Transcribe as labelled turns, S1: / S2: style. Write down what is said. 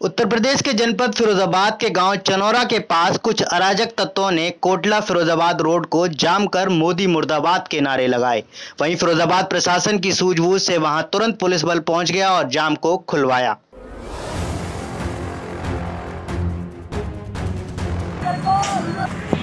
S1: उत्तर प्रदेश के जनपद फिरोजाबाद के गाँव चनौरा के पास कुछ अराजक तत्वों ने कोटला फिरोजाबाद रोड को जाम कर मोदी मुर्दाबाद के नारे लगाए। वहीं फिरोजाबाद प्रशासन की सूझबूझ से वहाँ तुरंत पुलिस बल पहुँच गया और जाम को खुलवाया।
S2: 何?